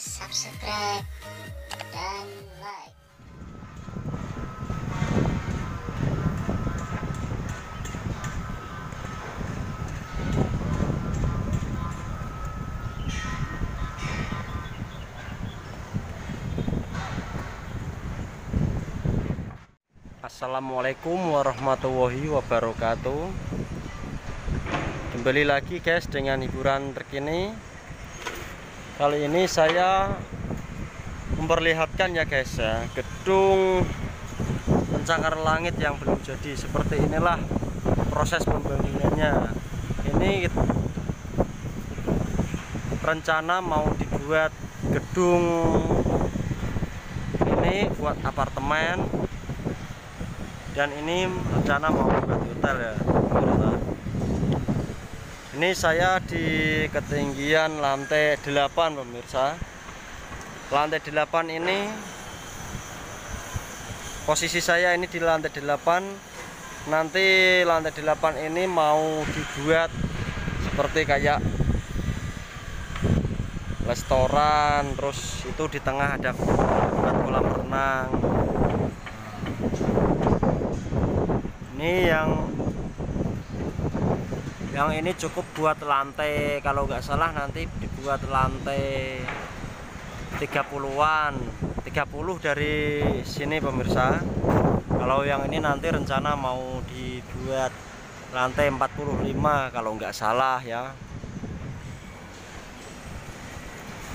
subscribe dan like. Assalamualaikum warahmatullahi wabarakatuh. Kembali lagi guys dengan hiburan terkini Kali ini saya memperlihatkan ya guys ya Gedung pencakar langit yang belum jadi. Seperti inilah proses pembangunannya. Ini rencana mau dibuat gedung ini buat apartemen. Dan ini rencana mau buat hotel ya. Ini saya di ketinggian lantai 8 pemirsa. Lantai 8 ini posisi saya ini di lantai 8 nanti lantai 8 ini mau dibuat seperti kayak restoran terus itu di tengah ada buat kolam renang. Ini yang yang ini cukup buat lantai kalau nggak salah nanti dibuat lantai 30-an 30 dari sini pemirsa. Kalau yang ini nanti rencana mau dibuat lantai 45 kalau nggak salah ya.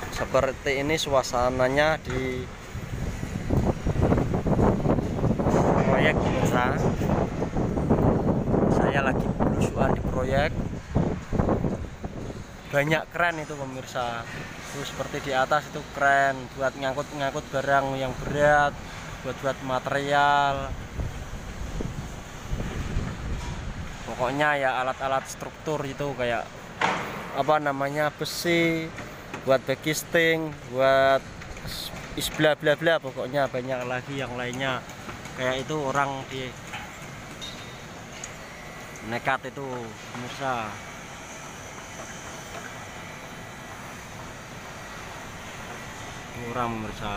Seperti ini suasananya di proyek pemirsa. Saya lagi belusuan di proyek. Banyak keren itu pemirsa. Itu seperti di atas itu keren buat ngangkut-ngangkut barang yang berat buat buat material. Pokoknya ya alat-alat struktur itu kayak apa namanya besi buat backisting buat is bla bla bla pokoknya banyak lagi yang lainnya. Kayak itu orang di nekat itu pemirsa. Orang pemirsa.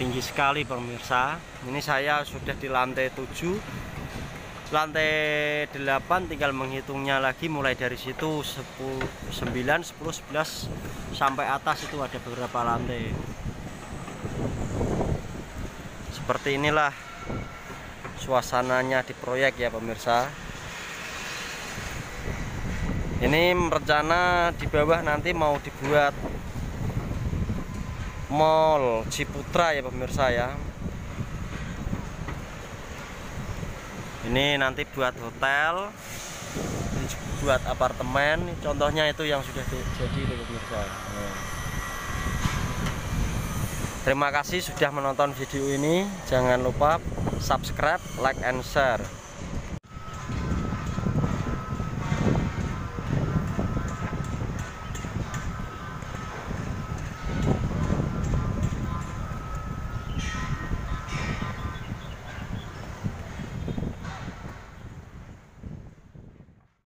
Tinggi sekali pemirsa. Ini saya sudah di lantai 7 lantai 8 tinggal menghitungnya lagi mulai dari situ 10, 9, 10, 11 sampai atas itu ada beberapa lantai. Seperti inilah suasananya di proyek ya pemirsa. Ini rencana di bawah nanti mau dibuat mall Ciputra ya pemirsa ya ini nanti buat hotel buat apartemen. Contohnya itu yang sudah jadi terima kasih sudah menonton video ini. Jangan lupa subscribe like and share